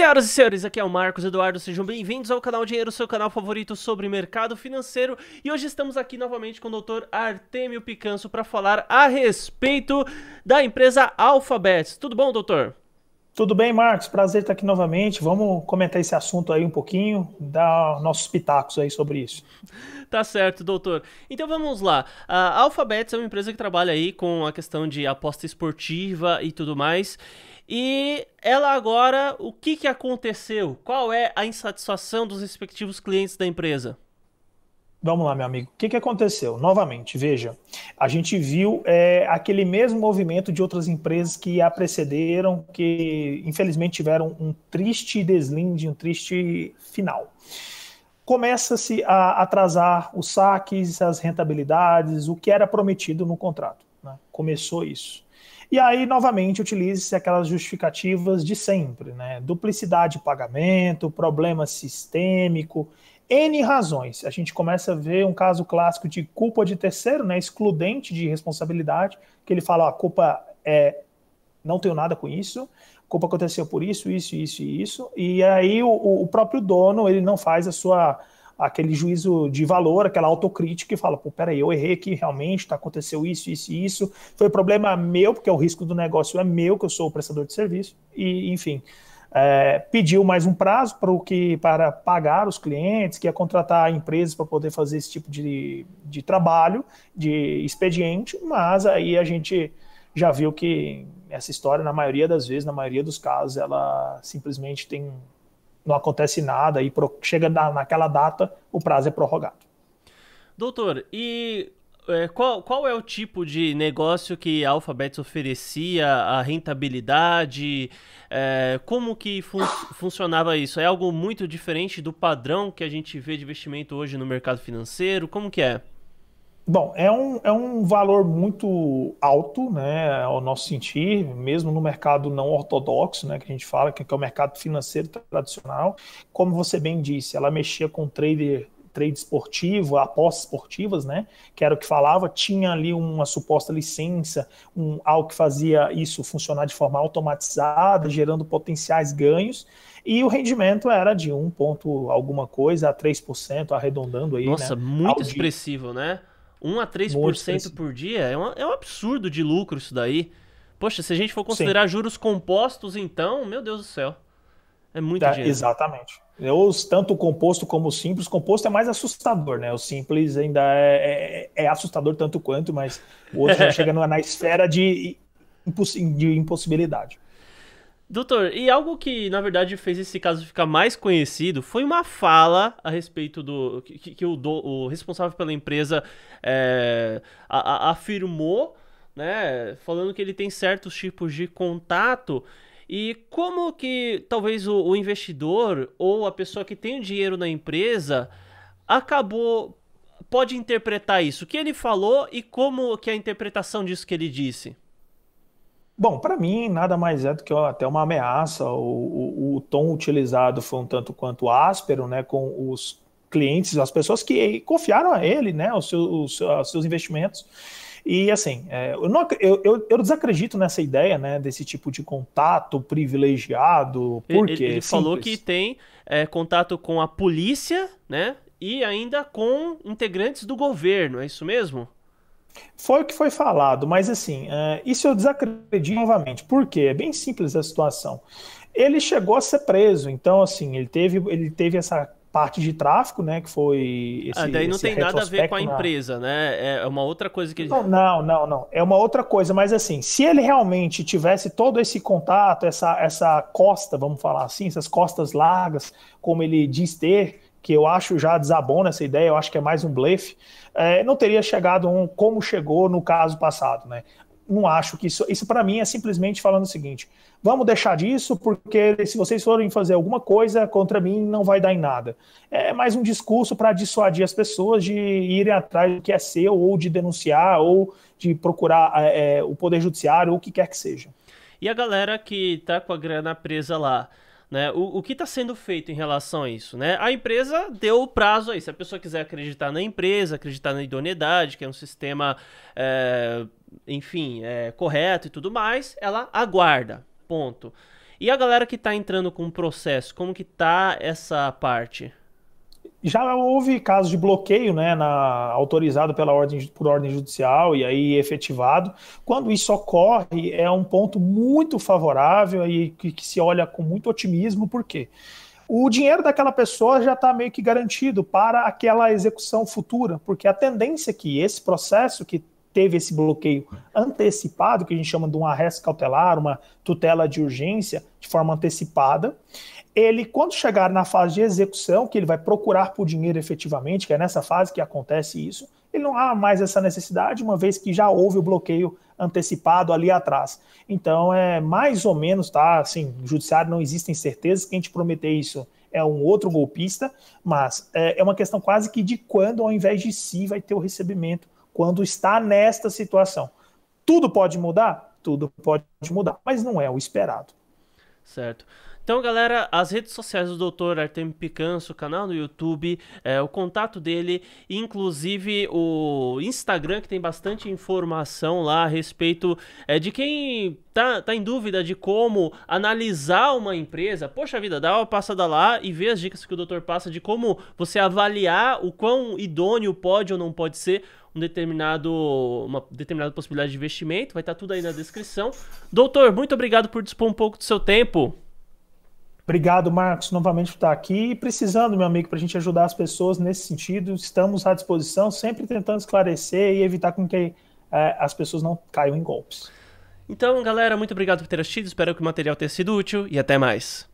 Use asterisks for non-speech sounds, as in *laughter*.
Senhoras e senhores, aqui é o Marcos Eduardo, sejam bem-vindos ao canal Dinheiro, seu canal favorito sobre mercado financeiro. E hoje estamos aqui novamente com o Dr. Artemio Picanso para falar a respeito da empresa Alphabet. Tudo bom, doutor? Tudo bem, Marcos? Prazer estar aqui novamente. Vamos comentar esse assunto aí um pouquinho, dar nossos pitacos aí sobre isso. Tá certo, doutor. Então vamos lá. A Alphabet é uma empresa que trabalha aí com a questão de aposta esportiva e tudo mais. E ela agora, o que, que aconteceu? Qual é a insatisfação dos respectivos clientes da empresa? Vamos lá, meu amigo. O que, que aconteceu? Novamente, veja, a gente viu é, aquele mesmo movimento de outras empresas que a precederam, que infelizmente tiveram um triste deslinde, um triste final. Começa-se a atrasar os saques, as rentabilidades, o que era prometido no contrato. Né? Começou isso. E aí, novamente, utilize-se aquelas justificativas de sempre, né? Duplicidade de pagamento, problema sistêmico, N razões. A gente começa a ver um caso clássico de culpa de terceiro, né? Excludente de responsabilidade, que ele fala, a culpa é. Não tenho nada com isso, culpa aconteceu por isso, isso, isso e isso. E aí o, o próprio dono ele não faz a sua aquele juízo de valor, aquela autocrítica e fala, pô, peraí, eu errei aqui realmente, tá, aconteceu isso, isso e isso, foi problema meu, porque o risco do negócio é meu, que eu sou o prestador de serviço, e enfim, é, pediu mais um prazo para, o que, para pagar os clientes, que ia contratar empresas para poder fazer esse tipo de, de trabalho, de expediente, mas aí a gente já viu que essa história, na maioria das vezes, na maioria dos casos, ela simplesmente tem não acontece nada e chega na, naquela data, o prazo é prorrogado. Doutor, e é, qual, qual é o tipo de negócio que a Alphabet oferecia, a rentabilidade, é, como que fun funcionava isso? É algo muito diferente do padrão que a gente vê de investimento hoje no mercado financeiro? Como que é? Bom, é um, é um valor muito alto, né, ao nosso sentir, mesmo no mercado não ortodoxo, né, que a gente fala, que é o mercado financeiro tradicional. Como você bem disse, ela mexia com trader, trade esportivo, apostas esportivas, né, que era o que falava, tinha ali uma suposta licença, um, algo que fazia isso funcionar de forma automatizada, gerando potenciais ganhos, e o rendimento era de 1 ponto alguma coisa a 3%, arredondando aí, Nossa, né, muito expressivo, né? 1 a 3% por dia é, uma, é um absurdo de lucro isso daí. Poxa, se a gente for considerar Sim. juros compostos, então, meu Deus do céu. É muito é, dinheiro. Exatamente. Os, tanto o composto como o simples, o composto é mais assustador, né? O simples ainda é, é, é assustador tanto quanto, mas o outro já *laughs* chega na esfera de, de impossibilidade. Doutor, e algo que na verdade fez esse caso ficar mais conhecido foi uma fala a respeito do. que, que o, do, o, responsável pela empresa é, a, a, afirmou, né? Falando que ele tem certos tipos de contato. E como que talvez o, o investidor ou a pessoa que tem o dinheiro na empresa acabou. pode interpretar isso? O que ele falou e como que a interpretação disso que ele disse? Bom, para mim, nada mais é do que até uma ameaça. O, o, o, tom utilizado foi um tanto quanto áspero, né, com os clientes, as pessoas que confiaram a ele, né, os seus, os seus investimentos. E assim, é, eu, não, eu, eu, eu, desacredito nessa ideia, né, desse tipo de contato privilegiado. Por quê? Ele, ele falou que tem é, contato com a polícia, né, e ainda com integrantes do governo, é isso mesmo? Foi o que foi falado, mas assim, uh, isso eu desacredito novamente. Por quê? É bem simples a situação. Ele chegou a ser preso, então assim, ele teve, ele teve essa parte de tráfico, né, que foi esse, ah, daí não tem nada a ver com a empresa, na... né? É uma outra coisa que ele... não, não, não, não, é uma outra coisa, mas assim, se ele realmente tivesse todo esse contato, essa essa costa, vamos falar assim, essas costas largas, como ele diz ter, que eu acho já desabona essa ideia, eu acho que é mais um blefe, é, não teria chegado um, como chegou no caso passado, né? Não acho que isso, isso para mim é simplesmente falando o seguinte: vamos deixar disso, porque se vocês forem fazer alguma coisa contra mim, não vai dar em nada. É mais um discurso para dissuadir as pessoas de irem atrás do que é seu, ou de denunciar, ou de procurar é, é o Poder Judiciário, ou o que quer que seja. E a galera que tá com a grana presa lá, né? O, o que está sendo feito em relação a isso? Né? A empresa deu o prazo aí. Se a pessoa quiser acreditar na empresa, acreditar na idoneidade, que é um sistema, é, enfim, é, correto e tudo mais, ela aguarda. Ponto. E a galera que está entrando com o processo, como que tá essa parte? Já houve casos de bloqueio, né, na, autorizado pela ordem, por ordem judicial e aí efetivado. Quando isso ocorre, é um ponto muito favorável e que, que se olha com muito otimismo, por quê? O dinheiro daquela pessoa já está meio que garantido para aquela execução futura, porque a tendência é que esse processo que teve esse bloqueio antecipado, que a gente chama de um arresto cautelar, uma tutela de urgência de forma antecipada, ele, quando chegar na fase de execução, que ele vai procurar por dinheiro efetivamente, que é nessa fase que acontece isso, ele não há mais essa necessidade, uma vez que já houve o bloqueio antecipado ali atrás. Então, é mais ou menos, tá? Assim, no judiciário não existem certezas que a gente prometer isso é um outro golpista, mas é, é uma questão quase que de quando, ao invés de si, vai ter o recebimento, quando está nesta situação. Tudo pode mudar? Tudo pode mudar, mas não é o esperado. Certo. Então, galera, as redes sociais do Dr. Artemio Picanso, o canal no YouTube, é, o contato dele, inclusive o Instagram, que tem bastante informação lá a respeito é, de quem tá, tá em dúvida de como analisar uma empresa. Poxa vida, dá uma passada lá e vê as dicas que o doutor passa de como você avaliar o quão idôneo pode ou não pode ser um determinado, uma determinada possibilidade de investimento. Vai estar tá tudo aí na descrição. Doutor, muito obrigado por dispor um pouco do seu tempo. Obrigado, Marcos, novamente por estar aqui. E precisando, meu amigo, para a gente ajudar as pessoas nesse sentido, estamos à disposição, sempre tentando esclarecer e evitar com que é, as pessoas não caiam em golpes. Então, galera, muito obrigado por ter assistido. Espero que o material tenha sido útil e até mais.